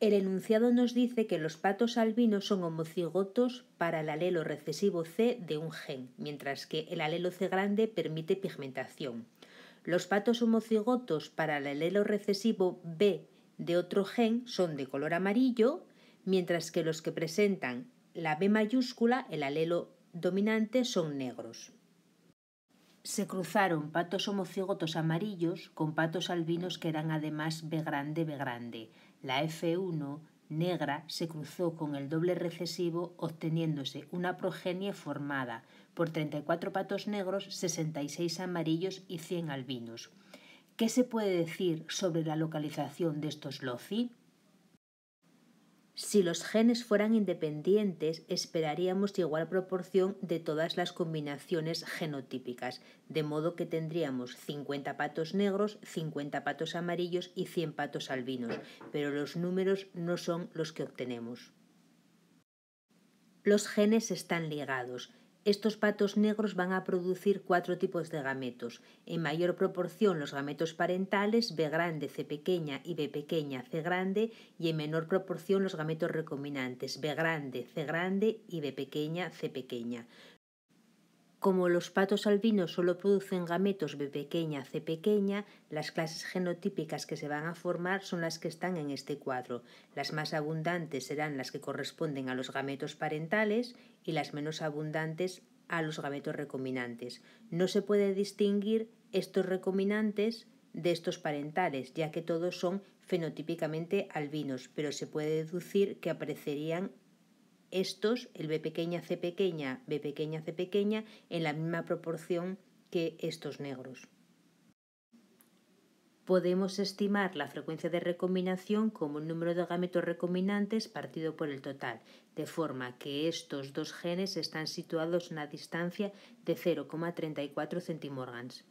El enunciado nos dice que los patos albinos son homocigotos para el alelo recesivo C de un gen, mientras que el alelo C grande permite pigmentación. Los patos homocigotos para el alelo recesivo B de otro gen son de color amarillo, mientras que los que presentan la B mayúscula, el alelo dominante, son negros. Se cruzaron patos homocigotos amarillos con patos albinos que eran además B grande B grande. La F1 negra se cruzó con el doble recesivo obteniéndose una progenie formada por 34 patos negros, 66 amarillos y 100 albinos. ¿Qué se puede decir sobre la localización de estos loci? Si los genes fueran independientes, esperaríamos igual proporción de todas las combinaciones genotípicas, de modo que tendríamos 50 patos negros, 50 patos amarillos y 100 patos albinos, pero los números no son los que obtenemos. Los genes están ligados, estos patos negros van a producir cuatro tipos de gametos. En mayor proporción los gametos parentales B grande, C pequeña y B pequeña, C grande y en menor proporción los gametos recombinantes B grande, C grande y B pequeña, C pequeña. Como los patos albinos solo producen gametos B pequeña, C pequeña, las clases genotípicas que se van a formar son las que están en este cuadro. Las más abundantes serán las que corresponden a los gametos parentales y las menos abundantes a los gametos recombinantes. No se puede distinguir estos recombinantes de estos parentales, ya que todos son fenotípicamente albinos, pero se puede deducir que aparecerían estos, el B pequeña, C pequeña, B pequeña, C pequeña, en la misma proporción que estos negros. Podemos estimar la frecuencia de recombinación como el número de gametos recombinantes partido por el total, de forma que estos dos genes están situados a una distancia de 0,34 centimorgans.